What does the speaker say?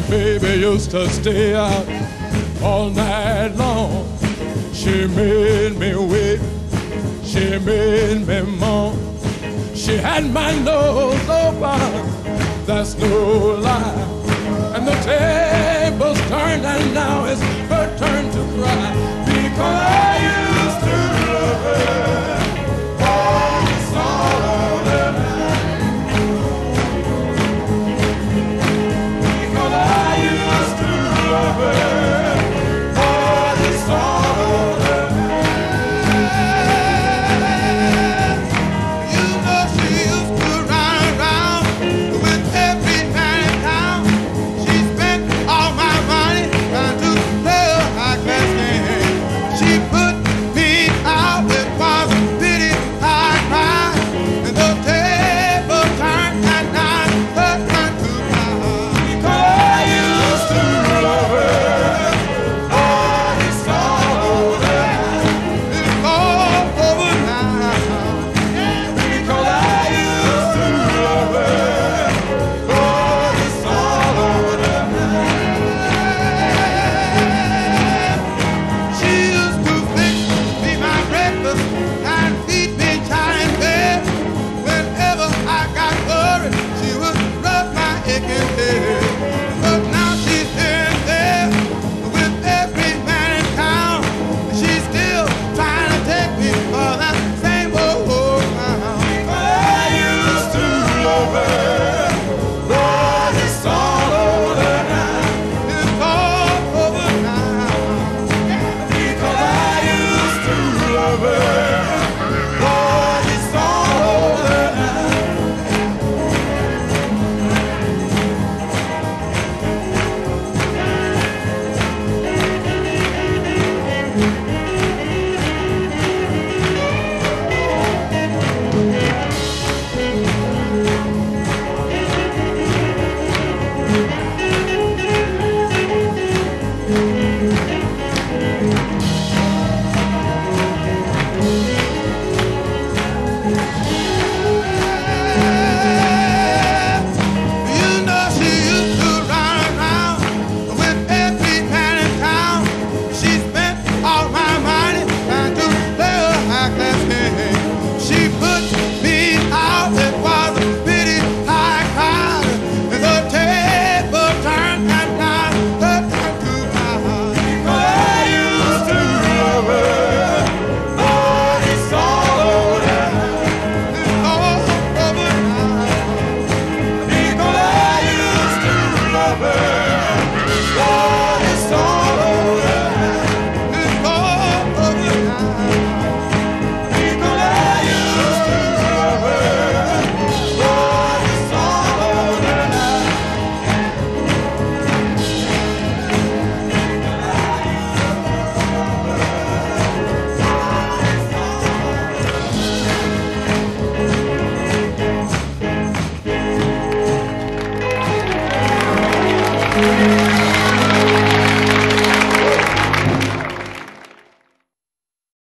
my baby used to stay out all night long. She made me wait, she made me moan. She had my nose open, that's no lie. And the tables turned, and now it's her turn to cry because. over.